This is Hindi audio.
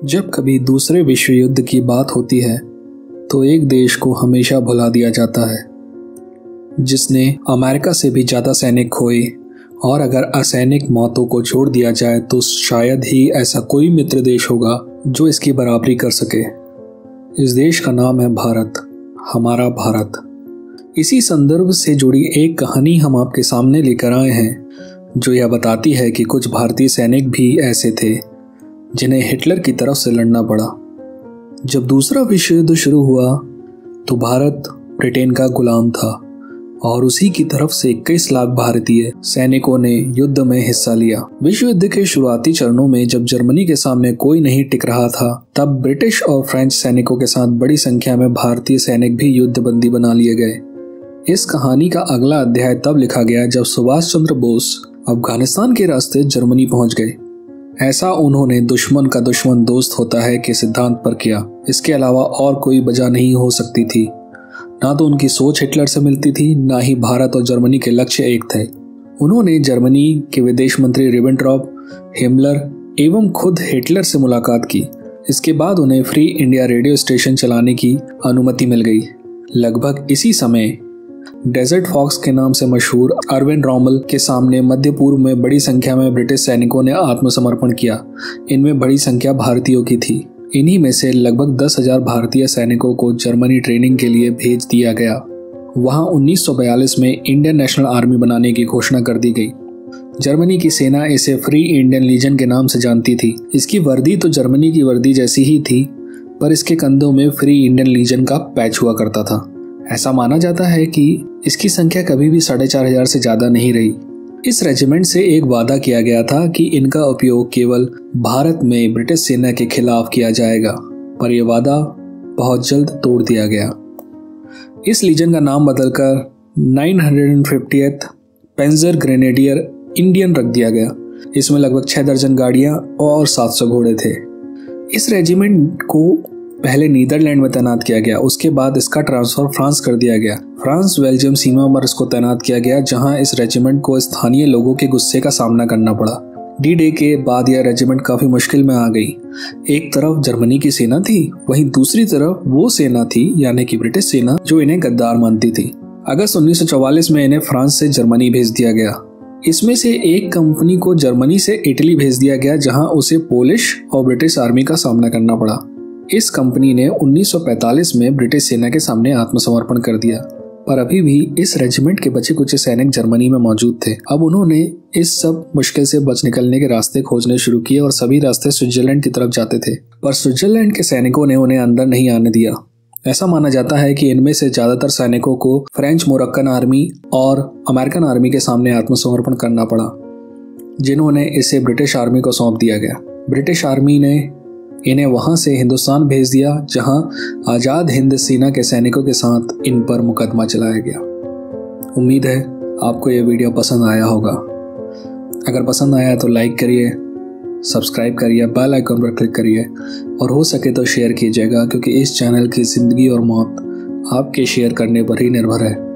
जब कभी दूसरे विश्व युद्ध की बात होती है तो एक देश को हमेशा भुला दिया जाता है, जिसने अमेरिका से भी ज़्यादा सैनिक खोए, और अगर असैनिक मौतों को छोड़ दिया जाए तो शायद ही ऐसा कोई मित्र देश होगा जो इसकी बराबरी कर सके। इस देश का नाम है भारत, हमारा भारत। इसी संदर्भ से जुड़ी एक कहानी हम आपके सामने लेकर आए हैं, जो यह बताती है कि कुछ भारतीय सैनिक भी ऐसे थे। जिन्हें हिटलर की तरफ़ से लड़ना पड़ा। जब दूसरा विश्व युद्ध शुरू हुआ तो भारत ब्रिटेन का गुलाम था और उसी की तरफ़ से इक्कीस लाख भारतीय सैनिकों ने युद्ध में हिस्सा लिया। विश्व युद्ध के शुरुआती चरणों में जब जर्मनी के सामने कोई नहीं टिक रहा था, तब ब्रिटिश और फ्रेंच सैनिकों के साथ बड़ी संख्या में भारतीय सैनिक भी युद्ध बंदी बना लिए गए। इस कहानी का अगला अध्याय तब लिखा गया जब सुभाष चंद्र बोस अफ़गानिस्तान के रास्ते जर्मनी पहुँच गए। ऐसा उन्होंने दुश्मन का दुश्मन दोस्त होता है के सिद्धांत पर किया। इसके अलावा और कोई वजह नहीं हो सकती थी। ना तो उनकी सोच हिटलर से मिलती थी, ना ही भारत और जर्मनी के लक्ष्य एक थे। उन्होंने जर्मनी के विदेश मंत्री रिबेंट्रॉप हिमलर एवं खुद हिटलर से मुलाकात की। इसके बाद उन्हें फ्री इंडिया रेडियो स्टेशन चलाने की अनुमति मिल गई। लगभग इसी समय डेजर्ट फॉक्स के नाम से मशहूर अरविंद रॉमल के सामने मध्य पूर्व में बड़ी संख्या में ब्रिटिश सैनिकों ने आत्मसमर्पण किया। इनमें बड़ी संख्या भारतीयों की थी। इन्हीं में से लगभग दस हज़ार भारतीय सैनिकों को जर्मनी ट्रेनिंग के लिए भेज दिया गया। वहाँ 1942 में इंडियन नेशनल आर्मी बनाने की घोषणा कर दी गई। जर्मनी की सेना इसे फ्री इंडियन लीजन के नाम से जानती थी। इसकी वर्दी तो जर्मनी की वर्दी जैसी ही थी, पर इसके कंधों में फ्री इंडियन लीजन का पैच हुआ करता था। ऐसा माना जाता है कि इसकी संख्या कभी भी साढ़े चार हज़ार से ज़्यादा नहीं रही। इस रेजिमेंट से एक वादा किया गया था कि इनका उपयोग केवल भारत में ब्रिटिश सेना के खिलाफ किया जाएगा, पर यह वादा बहुत जल्द तोड़ दिया गया। इस लीजन का नाम बदलकर 950th पेंजर ग्रेनेडियर इंडियन रख दिया गया। इसमें लगभग छह दर्जन गाड़ियाँ और 700 घोड़े थे। इस रेजिमेंट को पहले नीदरलैंड में तैनात किया गया, उसके बाद इसका ट्रांसफ़र फ्रांस कर दिया गया। फ्रांस, बेल्जियम सीमा पर इसको तैनात किया गया, जहाँ इस रेजिमेंट को स्थानीय लोगों के गुस्से का सामना करना पड़ा। डी डे के बाद यह रेजिमेंट काफ़ी मुश्किल में आ गई। एक तरफ़ जर्मनी की सेना थी, वहीं दूसरी तरफ़ वो सेना थी, यानी कि ब्रिटिश सेना, जो इन्हें गद्दार मानती थी। अगस्त 1944 में इन्हें फ्रांस से जर्मनी भेज दिया गया। इसमें से एक कंपनी को जर्मनी से इटली भेज दिया गया, जहाँ उसे पोलिश और ब्रिटिश आर्मी का सामना करना पड़ा। इस कंपनी ने 1945 में ब्रिटिश सेना के सामने आत्मसमर्पण कर दिया। पर अभी भी इस रेजिमेंट के बचे कुछ सैनिक जर्मनी में मौजूद थे। अब उन्होंने इस सब मुश्किल से बच निकलने के रास्ते खोजने शुरू किए और सभी रास्ते स्विट्जरलैंड की तरफ़ जाते थे। पर स्विट्जरलैंड के सैनिकों ने उन्हें अंदर नहीं आने दिया। ऐसा माना जाता है कि इनमें से ज़्यादातर सैनिकों को फ्रेंच मोरक्कन आर्मी और अमेरिकन आर्मी के सामने आत्मसमर्पण करना पड़ा, जिन्होंने इसे ब्रिटिश आर्मी को सौंप दिया गया। ब्रिटिश आर्मी ने इन्हें वहाँ से हिंदुस्तान भेज दिया, जहाँ आज़ाद हिंद सेना के सैनिकों के साथ इन पर मुकदमा चलाया गया। उम्मीद है आपको यह वीडियो पसंद आया होगा। अगर पसंद आया तो लाइक करिए, सब्सक्राइब करिए, बेल आइकन पर क्लिक करिए, और हो सके तो शेयर कीजिएगा, क्योंकि इस चैनल की ज़िंदगी और मौत आपके शेयर करने पर ही निर्भर है।